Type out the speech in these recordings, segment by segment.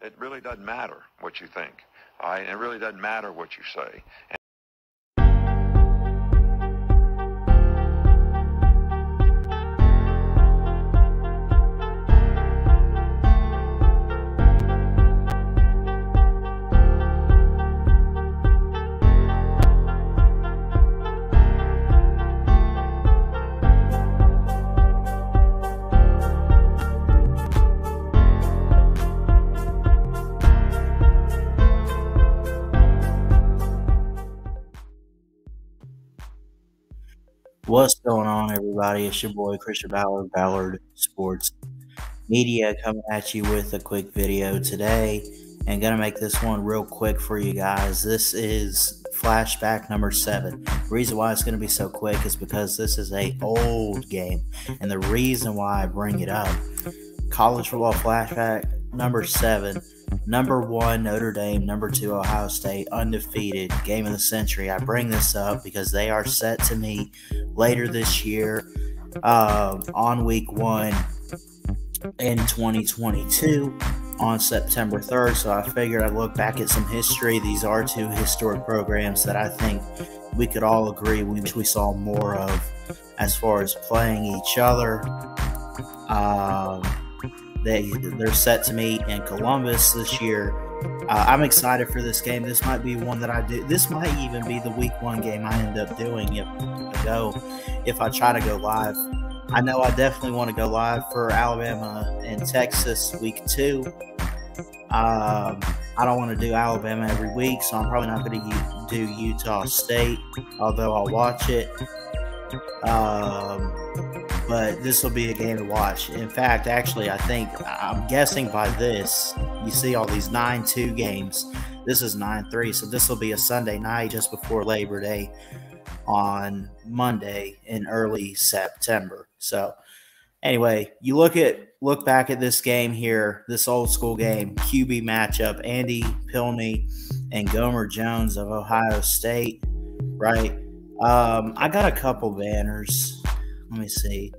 it really doesn't matter what you think. All right, it really doesn't matter what you say. What's going on, everybody? It's your boy Christian Ballard, Ballard Sports Media, coming at you with a quick video today. And gonna make this one real quick for you guys. This is flashback number seven. The reason why it's gonna be so quick is because this is a old game, and the reason why I bring it up, college football flashback number seven number one Notre Dame, number two Ohio State, undefeated game of the century. I bring this up because they are set to meet later this year uh, on week one in 2022 on September 3rd. So I figured I'd look back at some history. These are two historic programs that I think we could all agree we, we saw more of as far as playing each other. Um, they they're set to meet in Columbus this year. Uh, I'm excited for this game. This might be one that I do. This might even be the week one game I end up doing if I go if I try to go live. I know I definitely want to go live for Alabama and Texas week two. Um, I don't want to do Alabama every week, so I'm probably not going to do Utah State, although I'll watch it. Um, but this will be a game to watch. In fact, actually, I think I'm guessing by this, you see all these 9 2 games. This is 9 3, so this will be a Sunday night just before Labor Day on Monday in early September. So, anyway, you look at look back at this game here, this old school game, QB matchup, Andy Pilney and Gomer Jones of Ohio State, right? Um, I got a couple banners. Let me see.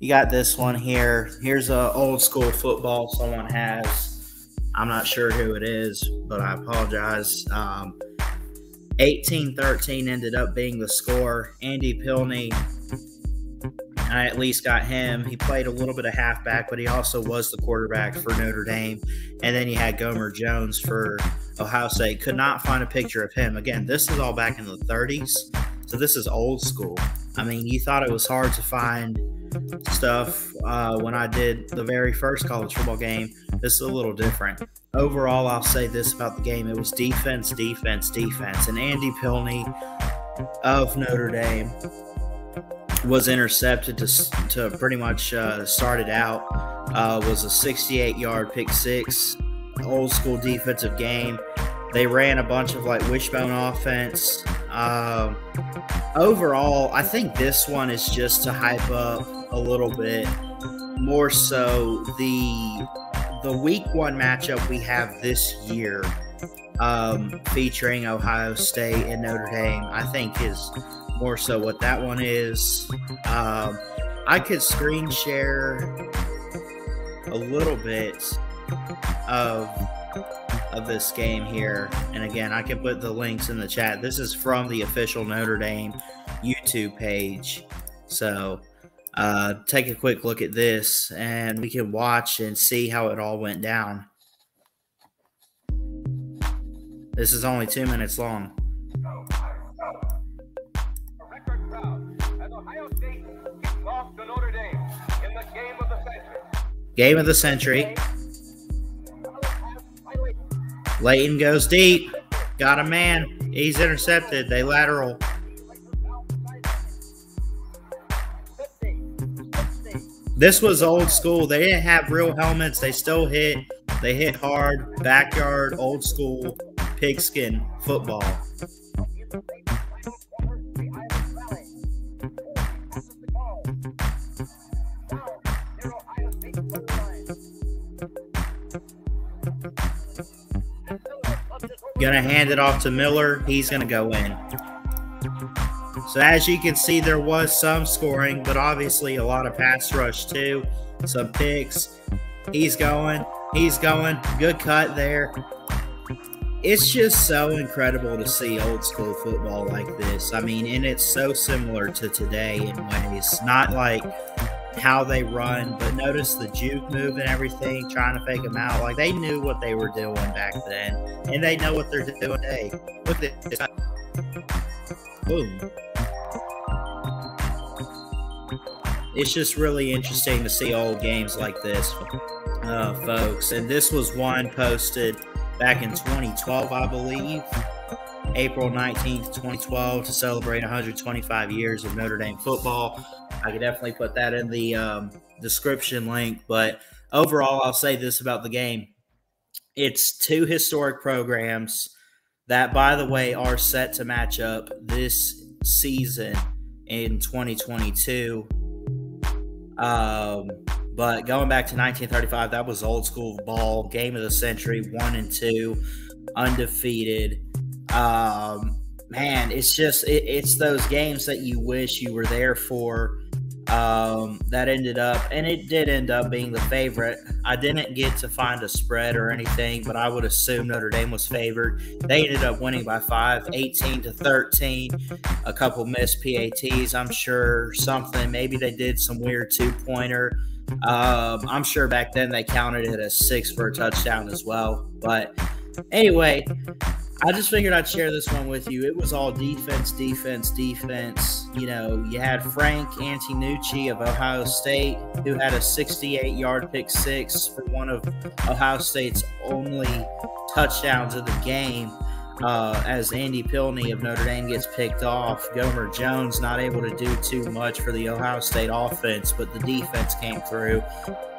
You got this one here. Here's a old school football someone has. I'm not sure who it is, but I apologize. Um, 18-13 ended up being the score. Andy Pilney, I at least got him. He played a little bit of halfback, but he also was the quarterback for Notre Dame. And then you had Gomer Jones for Ohio State. Could not find a picture of him. Again, this is all back in the 30s, so this is old school. I mean, you thought it was hard to find stuff uh, when I did the very first college football game. This is a little different. Overall, I'll say this about the game: it was defense, defense, defense, and Andy Pilney of Notre Dame was intercepted to to pretty much uh, start it out. Uh, was a 68 yard pick six, old school defensive game. They ran a bunch of like wishbone offense. Um, overall, I think this one is just to hype up a little bit more so the the week one matchup we have this year um, featuring Ohio State and Notre Dame, I think is more so what that one is. Um, I could screen share a little bit of of this game here. And again, I can put the links in the chat. This is from the official Notre Dame YouTube page. So uh, take a quick look at this and we can watch and see how it all went down. This is only two minutes long. Game of the century. Leighton goes deep. Got a man. He's intercepted. They lateral. This was old school. They didn't have real helmets. They still hit. They hit hard. Backyard, old school, pigskin football. Gonna hand it off to Miller. He's gonna go in. So as you can see, there was some scoring, but obviously a lot of pass rush too. Some picks. He's going. He's going. Good cut there. It's just so incredible to see old school football like this. I mean, and it's so similar to today in ways. Not like how they run, but notice the juke move and everything, trying to fake them out. Like they knew what they were doing back then, and they know what they're doing today. Look at this. Boom. It's just really interesting to see old games like this, uh, folks. And this was one posted back in 2012, I believe. April 19th, 2012, to celebrate 125 years of Notre Dame football. I could definitely put that in the um, description link. But overall, I'll say this about the game it's two historic programs that, by the way, are set to match up this season in 2022. Um, but going back to 1935, that was old school ball, game of the century, one and two, undefeated. Um, man, it's just it, it's those games that you wish you were there for. Um, that ended up, and it did end up being the favorite. I didn't get to find a spread or anything, but I would assume Notre Dame was favored. They ended up winning by five, 18 to 13. A couple missed PATs, I'm sure. Something, maybe they did some weird two pointer. Um, I'm sure back then they counted it as six for a touchdown as well. But anyway, I just figured I'd share this one with you. It was all defense, defense, defense. You know, you had Frank Antenucci of Ohio State, who had a 68 yard pick six for one of Ohio State's only touchdowns of the game. Uh, as Andy Pilney of Notre Dame gets picked off, Gomer Jones not able to do too much for the Ohio State offense, but the defense came through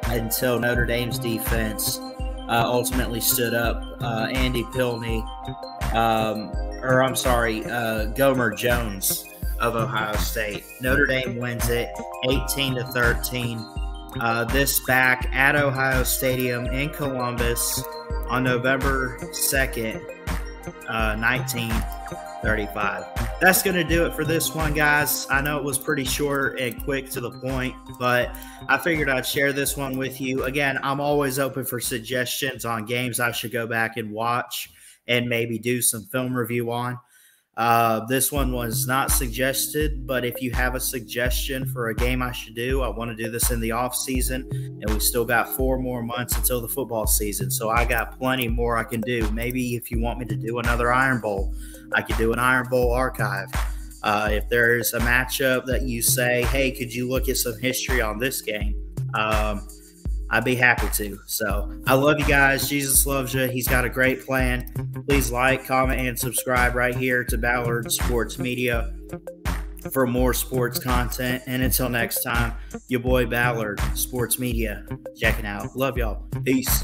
until Notre Dame's defense uh, ultimately stood up. Uh, Andy Pilney, um, or I'm sorry, uh, Gomer Jones of Ohio State. Notre Dame wins it 18 to 13. Uh, this back at Ohio Stadium in Columbus on November 2nd, uh, 1935. That's going to do it for this one, guys. I know it was pretty short and quick to the point, but I figured I'd share this one with you. Again, I'm always open for suggestions on games I should go back and watch and maybe do some film review on. Uh, this one was not suggested, but if you have a suggestion for a game I should do, I want to do this in the off season, and we still got four more months until the football season. So I got plenty more I can do. Maybe if you want me to do another Iron Bowl, I could do an Iron Bowl archive. Uh, if there's a matchup that you say, hey, could you look at some history on this game? Um, I'd be happy to. So I love you guys. Jesus loves you. He's got a great plan. Please like, comment, and subscribe right here to Ballard Sports Media for more sports content. And until next time, your boy Ballard Sports Media checking out. Love y'all. Peace.